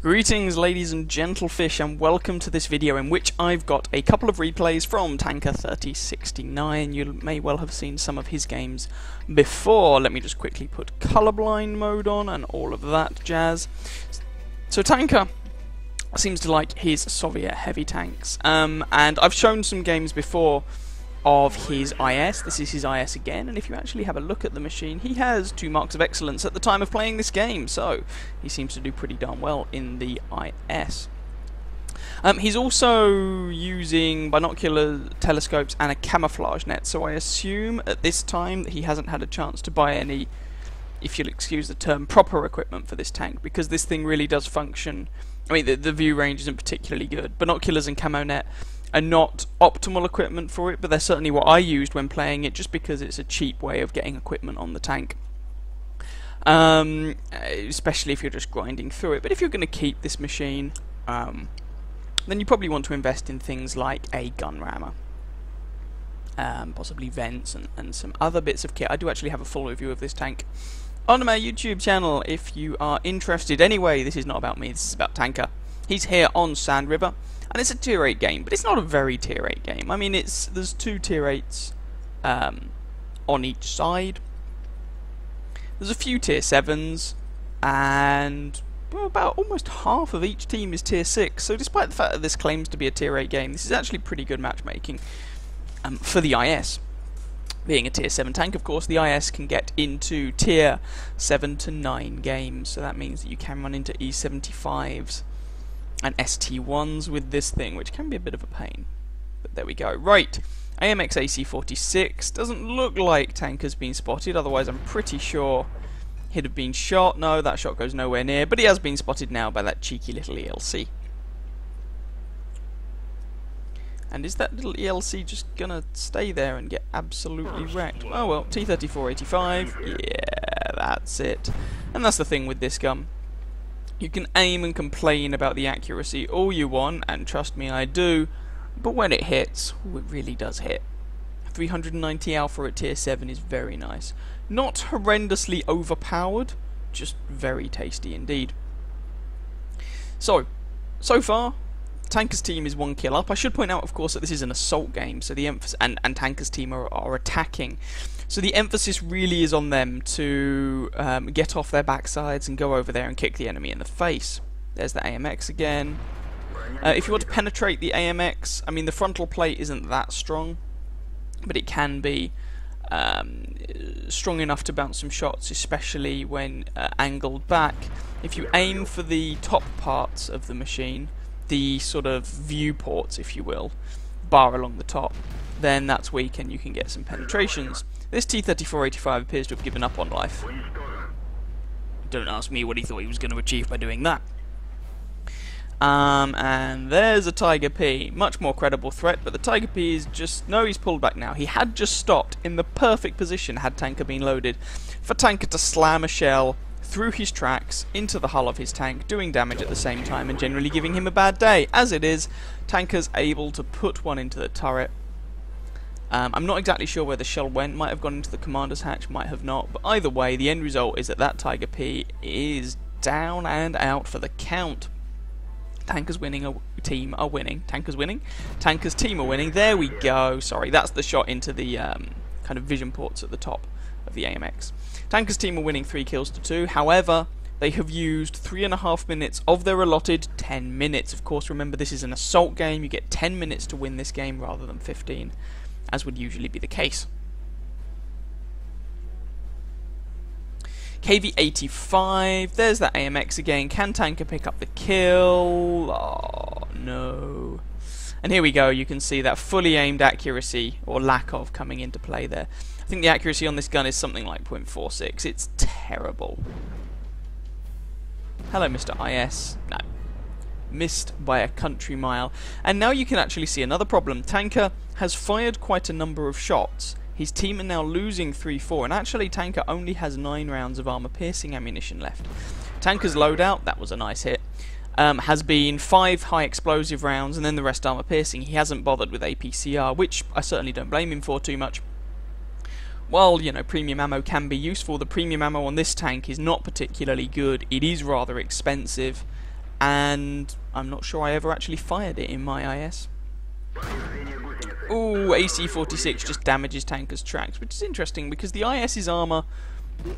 Greetings ladies and gentlefish and welcome to this video in which I've got a couple of replays from Tanker3069. You may well have seen some of his games before. Let me just quickly put colorblind mode on and all of that jazz. So Tanker seems to like his Soviet heavy tanks um, and I've shown some games before of his IS. This is his IS again, and if you actually have a look at the machine, he has two marks of excellence at the time of playing this game, so he seems to do pretty darn well in the IS. Um, he's also using binocular telescopes and a camouflage net, so I assume at this time that he hasn't had a chance to buy any, if you'll excuse the term, proper equipment for this tank, because this thing really does function. I mean, the, the view range isn't particularly good. Binoculars and camo net are not optimal equipment for it, but they're certainly what I used when playing it, just because it's a cheap way of getting equipment on the tank. Um, especially if you're just grinding through it. But if you're going to keep this machine, um, then you probably want to invest in things like a gun rammer. Um, possibly vents and, and some other bits of kit. I do actually have a full review of this tank on my YouTube channel if you are interested. Anyway, this is not about me, this is about Tanker. He's here on Sand River. And it's a tier 8 game, but it's not a very tier 8 game. I mean, it's there's two tier 8s um, on each side. There's a few tier 7s, and about almost half of each team is tier 6. So despite the fact that this claims to be a tier 8 game, this is actually pretty good matchmaking um, for the IS. Being a tier 7 tank, of course, the IS can get into tier 7 to 9 games, so that means that you can run into E75s and ST1s with this thing, which can be a bit of a pain. But there we go. Right, AMX AC-46 doesn't look like Tanker's been spotted, otherwise I'm pretty sure he'd have been shot. No, that shot goes nowhere near, but he has been spotted now by that cheeky little ELC. And is that little ELC just gonna stay there and get absolutely wrecked? Oh well, T-34-85, yeah, that's it. And that's the thing with this gun. You can aim and complain about the accuracy all you want, and trust me, I do, but when it hits, ooh, it really does hit. 390 alpha at tier 7 is very nice. Not horrendously overpowered, just very tasty indeed. So, so far, Tanker's team is one kill up. I should point out, of course, that this is an assault game, so the emphasis and, and Tanker's team are, are attacking. So the emphasis really is on them to um, get off their backsides and go over there and kick the enemy in the face. There's the AMX again. Uh, if you want to penetrate the AMX, I mean the frontal plate isn't that strong, but it can be um, strong enough to bounce some shots, especially when uh, angled back. If you aim for the top parts of the machine, the sort of viewports, if you will, bar along the top, then that's you can, you can get some penetrations. This T-34-85 appears to have given up on life. Don't ask me what he thought he was going to achieve by doing that. Um, and there's a Tiger P. Much more credible threat, but the Tiger P is just... No, he's pulled back now. He had just stopped in the perfect position had Tanker been loaded for Tanker to slam a shell through his tracks into the hull of his tank, doing damage at the same time and generally giving him a bad day. As it is, Tanker's able to put one into the turret um, I'm not exactly sure where the shell went, might have gone into the commander's hatch, might have not, but either way, the end result is that that Tiger P is down and out for the count. Tankers winning, a team are winning. Tankers winning? Tankers team are winning. There we go. Sorry, that's the shot into the um, kind of vision ports at the top of the AMX. Tankers team are winning three kills to two. However, they have used three and a half minutes of their allotted 10 minutes. Of course, remember this is an assault game. You get 10 minutes to win this game rather than 15 as would usually be the case. KV-85, there's that AMX again. Can Tanker pick up the kill? Oh, no. And here we go, you can see that fully aimed accuracy, or lack of, coming into play there. I think the accuracy on this gun is something like 0.46. It's terrible. Hello, Mr. IS. No, missed by a country mile. And now you can actually see another problem. Tanker has fired quite a number of shots. His team are now losing 3-4, and actually Tanker only has 9 rounds of armor-piercing ammunition left. Tanker's loadout, that was a nice hit, um, has been 5 high explosive rounds and then the rest armor-piercing. He hasn't bothered with APCR, which I certainly don't blame him for too much. While, you know, premium ammo can be useful, the premium ammo on this tank is not particularly good. It is rather expensive and I'm not sure I ever actually fired it in my IS. Ooh, AC-46 just damages tanker's tracks, which is interesting because the IS's armour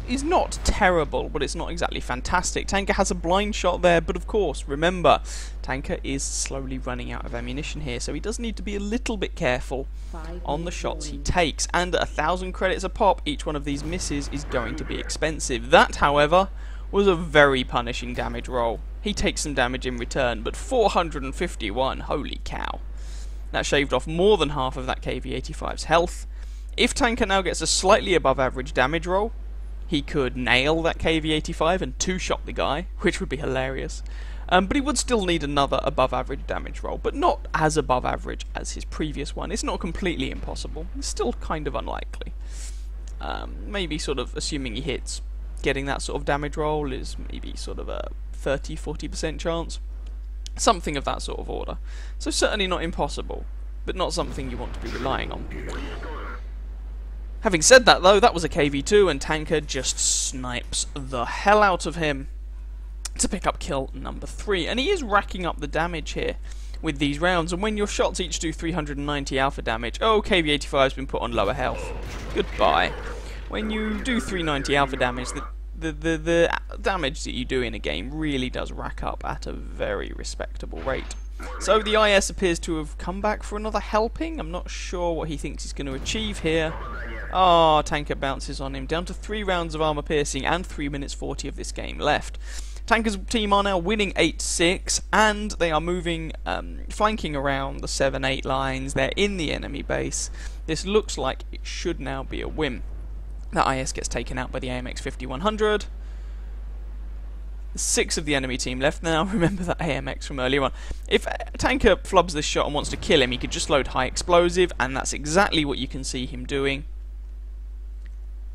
is not terrible, but it's not exactly fantastic. Tanker has a blind shot there, but of course, remember, Tanker is slowly running out of ammunition here, so he does need to be a little bit careful on the shots he takes. And a thousand credits a pop, each one of these misses is going to be expensive. That, however, was a very punishing damage roll. He takes some damage in return, but 451, holy cow. That shaved off more than half of that KV-85's health. If Tanker now gets a slightly above average damage roll, he could nail that KV-85 and two-shot the guy, which would be hilarious. Um, but he would still need another above average damage roll, but not as above average as his previous one. It's not completely impossible. It's still kind of unlikely. Um, maybe sort of assuming he hits, getting that sort of damage roll is maybe sort of a 30-40% chance. Something of that sort of order. So certainly not impossible, but not something you want to be relying on. Having said that, though, that was a KV2, and Tanker just snipes the hell out of him to pick up kill number 3. And he is racking up the damage here with these rounds, and when your shots each do 390 alpha damage, oh, KV85 has been put on lower health. Goodbye. When you do 390 alpha damage, the, the, the, the damage that you do in a game really does rack up at a very respectable rate. So the IS appears to have come back for another helping. I'm not sure what he thinks he's going to achieve here. Oh, Tanker bounces on him. Down to three rounds of armor piercing and 3 minutes 40 of this game left. Tanker's team are now winning 8-6 and they are moving, um, flanking around the 7-8 lines. They're in the enemy base. This looks like it should now be a win. That IS gets taken out by the AMX 5100. Six of the enemy team left now. Remember that AMX from earlier on. If a Tanker flubs this shot and wants to kill him, he could just load high explosive, and that's exactly what you can see him doing.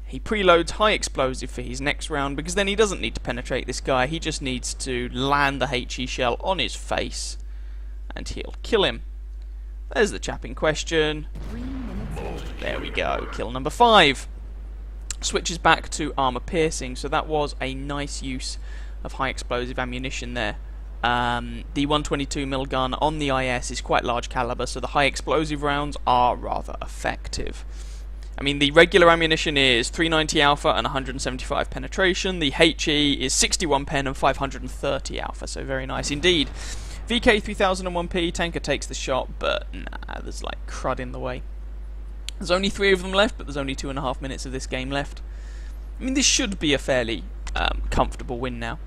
He preloads high explosive for his next round because then he doesn't need to penetrate this guy. He just needs to land the HE shell on his face and he'll kill him. There's the chap in question. There we go. Kill number five. Switches back to armor piercing, so that was a nice use of high explosive ammunition there. Um, the 122mm gun on the IS is quite large caliber, so the high explosive rounds are rather effective. I mean, the regular ammunition is 390 alpha and 175 penetration. The HE is 61 pen and 530 alpha, so very nice indeed. VK 3001P, tanker takes the shot, but nah, there's like crud in the way. There's only three of them left, but there's only two and a half minutes of this game left. I mean, this should be a fairly um, comfortable win now.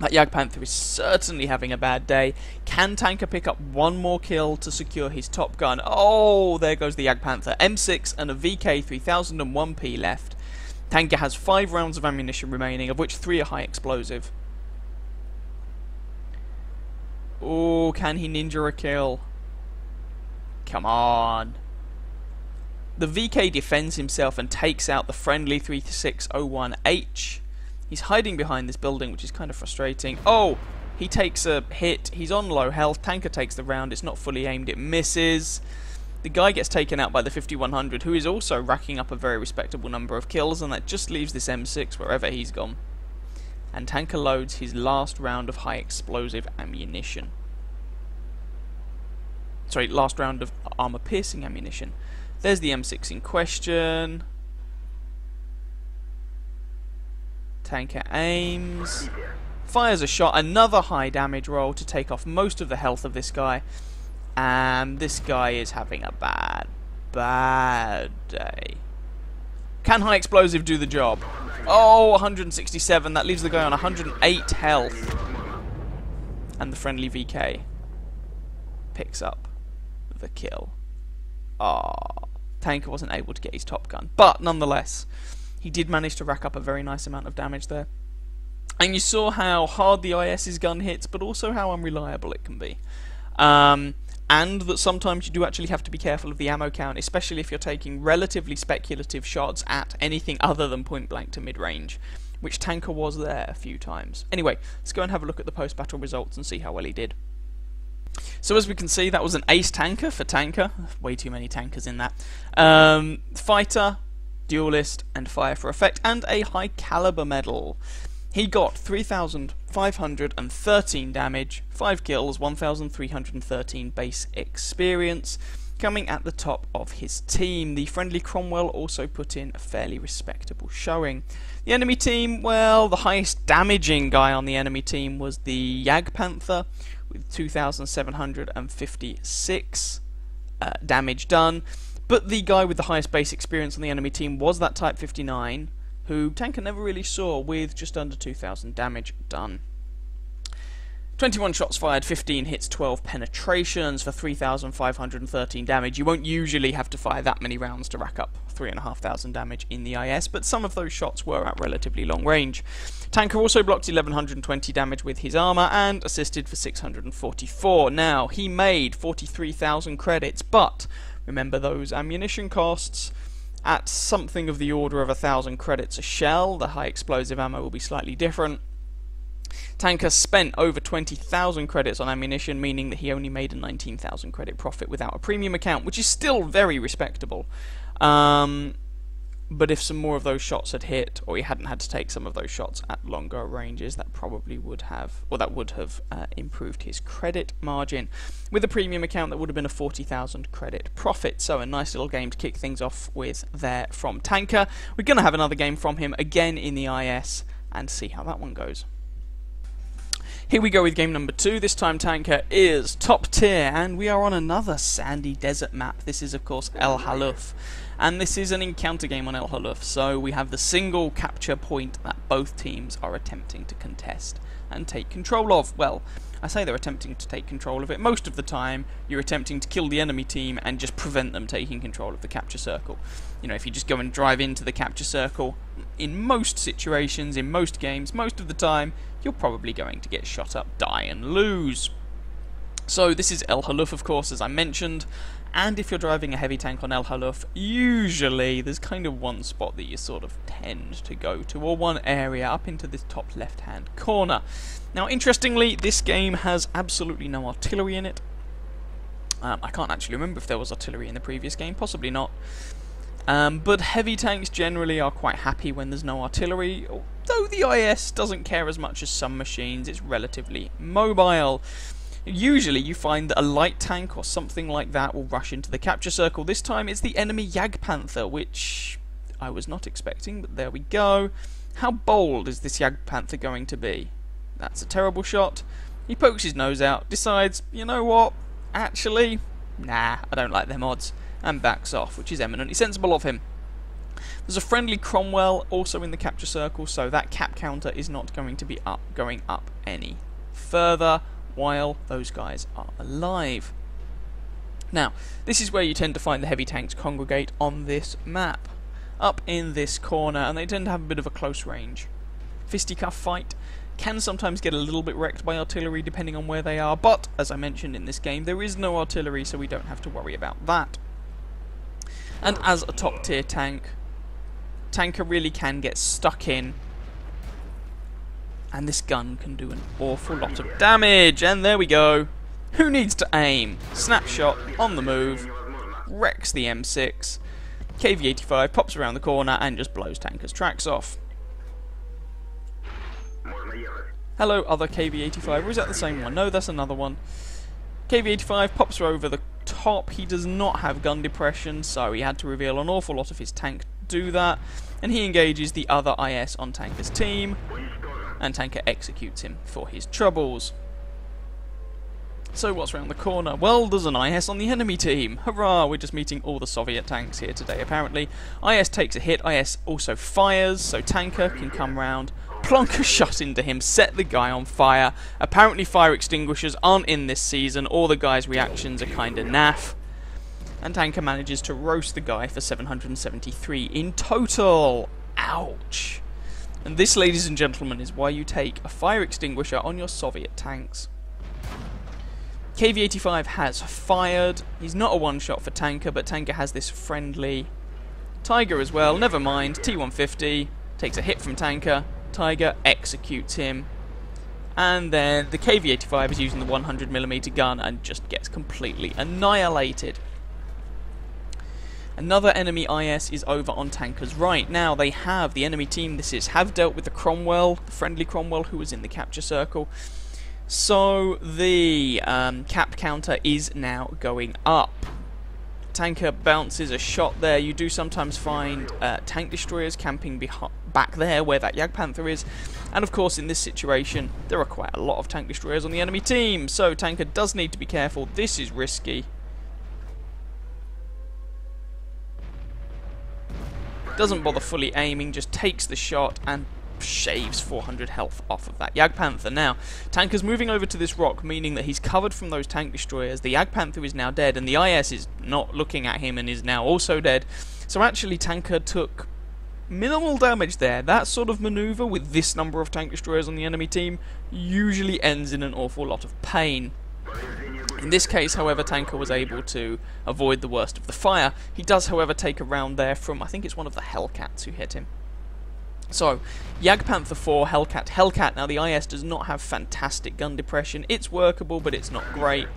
That Jagdpanther is certainly having a bad day. Can Tanker pick up one more kill to secure his top gun? Oh, there goes the Jagdpanther. M6 and a VK 3001P left. Tanker has five rounds of ammunition remaining, of which three are high explosive. Oh, can he ninja a kill? Come on. The VK defends himself and takes out the friendly 3601H. He's hiding behind this building, which is kind of frustrating. Oh! He takes a hit. He's on low health. Tanker takes the round. It's not fully aimed. It misses. The guy gets taken out by the 5100, who is also racking up a very respectable number of kills, and that just leaves this M6 wherever he's gone. And Tanker loads his last round of high explosive ammunition. Sorry, last round of armor piercing ammunition. There's the M6 in question. Tanker aims. Fires a shot, another high damage roll to take off most of the health of this guy. And this guy is having a bad, bad day. Can high explosive do the job? Oh, 167. That leaves the guy on 108 health. And the friendly VK picks up the kill. Ah, Tanker wasn't able to get his top gun. But nonetheless, he did manage to rack up a very nice amount of damage there. And you saw how hard the IS's gun hits, but also how unreliable it can be. Um, and that sometimes you do actually have to be careful of the ammo count, especially if you're taking relatively speculative shots at anything other than point blank to mid range, which Tanker was there a few times. Anyway, let's go and have a look at the post battle results and see how well he did. So as we can see, that was an ace tanker for tanker. Way too many tankers in that. Um, fighter, duelist, and fire for effect, and a high caliber medal. He got 3,513 damage, 5 kills, 1313 base experience, coming at the top of his team. The friendly Cromwell also put in a fairly respectable showing. The enemy team, well, the highest damaging guy on the enemy team was the Jagdpanther with 2756 uh, damage done. But the guy with the highest base experience on the enemy team was that Type 59, who Tanker never really saw with just under 2000 damage done. 21 shots fired, 15 hits, 12 penetrations for 3,513 damage. You won't usually have to fire that many rounds to rack up 3,500 damage in the IS, but some of those shots were at relatively long range. Tanker also blocked 1,120 damage with his armour and assisted for 644. Now, he made 43,000 credits, but remember those ammunition costs at something of the order of a thousand credits a shell. The high explosive ammo will be slightly different. Tanker spent over 20,000 credits on ammunition, meaning that he only made a 19,000 credit profit without a premium account, which is still very respectable. Um, but if some more of those shots had hit, or he hadn't had to take some of those shots at longer ranges, that probably would have, or that would have uh, improved his credit margin. With a premium account, that would have been a 40,000 credit profit. So a nice little game to kick things off with there from Tanker. We're going to have another game from him again in the IS and see how that one goes. Here we go with game number two. This time Tanker is top tier, and we are on another sandy desert map. This is, of course, El Haluf. And this is an encounter game on El Haluf, so we have the single capture point that both teams are attempting to contest and take control of. Well, I say they're attempting to take control of it. Most of the time, you're attempting to kill the enemy team and just prevent them taking control of the capture circle. You know, if you just go and drive into the capture circle, in most situations, in most games, most of the time, you're probably going to get shot up, die, and lose. So this is El Haluf, of course, as I mentioned, and if you're driving a heavy tank on El Haluf, usually there's kind of one spot that you sort of tend to go to, or one area up into this top left-hand corner. Now, interestingly, this game has absolutely no artillery in it. Um, I can't actually remember if there was artillery in the previous game, possibly not. Um, but heavy tanks generally are quite happy when there's no artillery, though the IS doesn't care as much as some machines, it's relatively mobile. Usually you find that a light tank or something like that will rush into the capture circle. This time it's the enemy Jagdpanther, which I was not expecting, but there we go. How bold is this Jagdpanther going to be? That's a terrible shot. He pokes his nose out, decides, you know what, actually, nah, I don't like them odds, and backs off, which is eminently sensible of him. There's a friendly Cromwell also in the capture circle, so that cap counter is not going to be up, going up any further while those guys are alive. Now, this is where you tend to find the heavy tanks congregate on this map. Up in this corner, and they tend to have a bit of a close range. Fisticuff fight, can sometimes get a little bit wrecked by artillery depending on where they are, but as I mentioned in this game, there is no artillery, so we don't have to worry about that. And as a top tier tank, Tanker really can get stuck in, and this gun can do an awful lot of damage, and there we go. Who needs to aim? Snapshot, on the move, wrecks the M6, KV-85 pops around the corner and just blows Tanker's tracks off. Hello, other KV-85. Or is that the same one? No, that's another one. KV-85 pops over the top. He does not have gun depression, so he had to reveal an awful lot of his tank to do that. And he engages the other IS on Tanker's team, and Tanker executes him for his troubles. So what's around the corner? Well, there's an IS on the enemy team. Hurrah, we're just meeting all the Soviet tanks here today, apparently. IS takes a hit, IS also fires, so Tanker can come round, plonk a shot into him, set the guy on fire. Apparently fire extinguishers aren't in this season, all the guy's reactions are kinda naff. And Tanker manages to roast the guy for 773 in total. Ouch. And this, ladies and gentlemen, is why you take a fire extinguisher on your Soviet tanks. KV-85 has fired. He's not a one-shot for Tanker, but Tanker has this friendly Tiger as well. Never mind. T-150 takes a hit from Tanker. Tiger executes him. And then the KV-85 is using the 100mm gun and just gets completely annihilated. Another enemy IS is over on Tanker's right. Now, they have, the enemy team, this is, have dealt with the Cromwell, the friendly Cromwell who was in the capture circle. So, the um, cap counter is now going up. Tanker bounces a shot there. You do sometimes find uh, tank destroyers camping back there where that Jagdpanther is. And of course, in this situation, there are quite a lot of tank destroyers on the enemy team. So, Tanker does need to be careful. This is risky. Doesn't bother fully aiming, just takes the shot and shaves 400 health off of that Jagdpanther. Now, Tanker's moving over to this rock, meaning that he's covered from those tank destroyers. The Jagdpanther is now dead, and the IS is not looking at him and is now also dead. So actually, Tanker took minimal damage there. That sort of maneuver with this number of tank destroyers on the enemy team usually ends in an awful lot of pain. In this case, however, Tanker was able to avoid the worst of the fire. He does, however, take a round there from, I think it's one of the Hellcats who hit him. So, Jagdpanther 4, Hellcat. Hellcat, now the IS does not have fantastic gun depression. It's workable, but it's not great.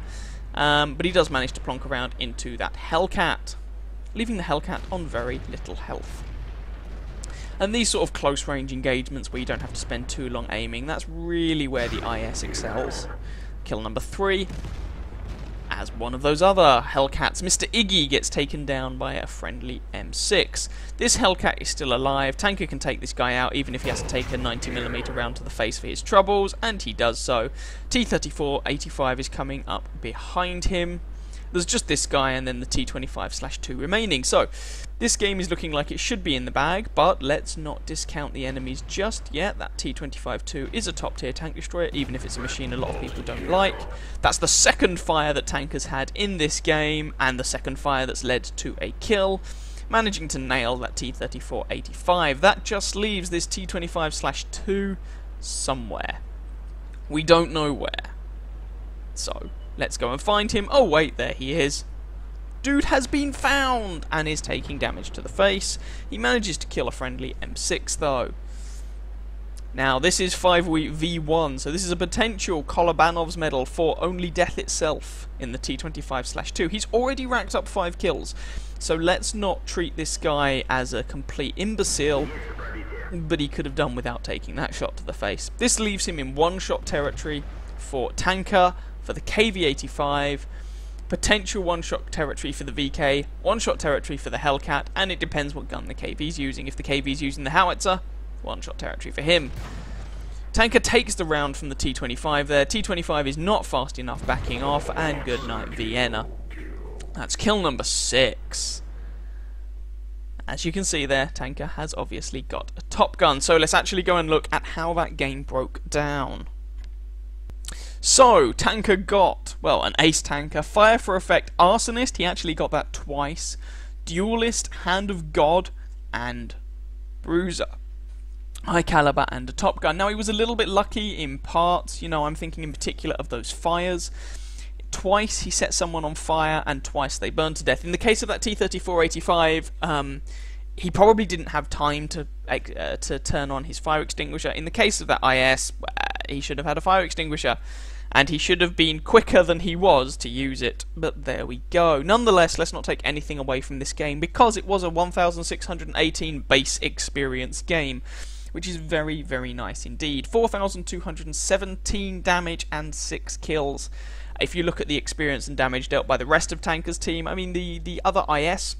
Um, but he does manage to plonk around into that Hellcat, leaving the Hellcat on very little health. And these sort of close range engagements where you don't have to spend too long aiming, that's really where the IS excels. Kill number 3, as one of those other Hellcats, Mr. Iggy gets taken down by a friendly M6. This Hellcat is still alive, Tanker can take this guy out even if he has to take a 90mm round to the face for his troubles, and he does so. T-34-85 is coming up behind him. There's just this guy and then the T25-2 remaining. So, this game is looking like it should be in the bag, but let's not discount the enemies just yet. That T25-2 is a top tier tank destroyer, even if it's a machine a lot of people don't like. That's the second fire that tank has had in this game, and the second fire that's led to a kill managing to nail that T-34-85. That just leaves this T-25-2 somewhere. We don't know where. So, Let's go and find him. Oh wait, there he is. Dude has been found and is taking damage to the face. He manages to kill a friendly M6 though. Now, this is 5v1, so this is a potential Kolobanov's medal for only death itself in the T25-2. He's already racked up 5 kills, so let's not treat this guy as a complete imbecile, but he could have done without taking that shot to the face. This leaves him in one-shot territory for Tanker, for the KV-85, potential one-shot territory for the VK, one-shot territory for the Hellcat, and it depends what gun the KV's using. If the KV's using the Howitzer, one-shot territory for him. Tanker takes the round from the T-25 there. T-25 is not fast enough backing off, and good night Vienna. That's kill number six. As you can see there, Tanker has obviously got a top gun. So let's actually go and look at how that game broke down. So, Tanker got, well, an ace tanker, fire for effect, arsonist, he actually got that twice, duelist, hand of god, and bruiser. High caliber and a top gun. Now he was a little bit lucky in parts, you know, I'm thinking in particular of those fires. Twice he set someone on fire and twice they burned to death. In the case of that T-34-85, um, he probably didn't have time to uh, to turn on his fire extinguisher. In the case of that IS, he should have had a fire extinguisher, and he should have been quicker than he was to use it. But there we go. Nonetheless, let's not take anything away from this game because it was a 1618 base experience game. Which is very, very nice indeed. 4,217 damage and 6 kills. If you look at the experience and damage dealt by the rest of Tanker's team, I mean, the, the other IS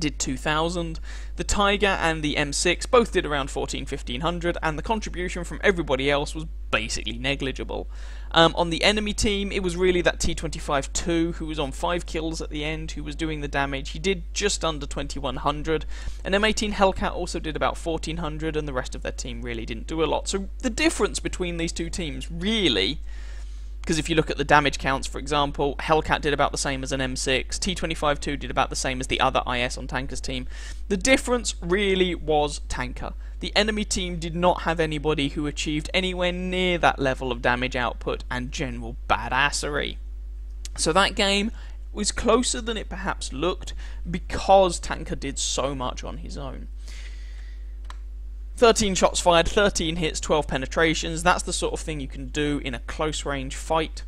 did 2000. The Tiger and the M6 both did around 14 1500, and the contribution from everybody else was basically negligible. Um, on the enemy team, it was really that T25 2 who was on 5 kills at the end, who was doing the damage. He did just under 2100. An M18 Hellcat also did about 1400, and the rest of their team really didn't do a lot. So the difference between these two teams really because if you look at the damage counts, for example, Hellcat did about the same as an M6, T25-2 did about the same as the other IS on Tanker's team. The difference really was Tanker. The enemy team did not have anybody who achieved anywhere near that level of damage output and general badassery. So that game was closer than it perhaps looked because Tanker did so much on his own. 13 shots fired, 13 hits, 12 penetrations. That's the sort of thing you can do in a close range fight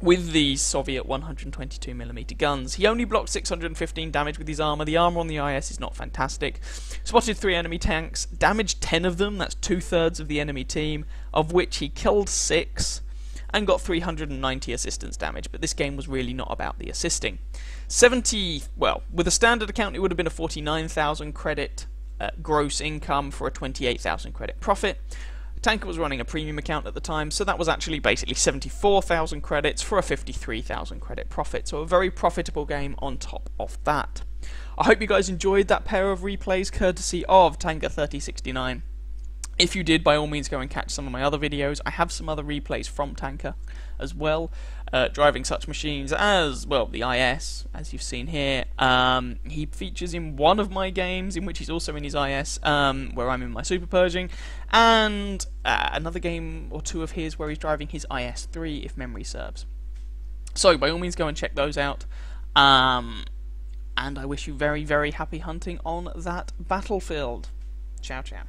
with the Soviet 122mm guns. He only blocked 615 damage with his armor. The armor on the IS is not fantastic. Spotted three enemy tanks, damaged 10 of them, that's two thirds of the enemy team, of which he killed six and got 390 assistance damage, but this game was really not about the assisting. 70, well, with a standard account it would have been a 49,000 credit uh, gross income for a 28,000 credit profit. Tanker was running a premium account at the time, so that was actually basically 74,000 credits for a 53,000 credit profit. So a very profitable game on top of that. I hope you guys enjoyed that pair of replays courtesy of Tanker 3069. If you did, by all means go and catch some of my other videos. I have some other replays from Tanker as well, uh, driving such machines as, well, the IS, as you've seen here. Um, he features in one of my games, in which he's also in his IS, um, where I'm in my Super Pershing, and uh, another game or two of his where he's driving his IS-3, if memory serves. So, by all means, go and check those out. Um, and I wish you very, very happy hunting on that battlefield. Ciao, ciao.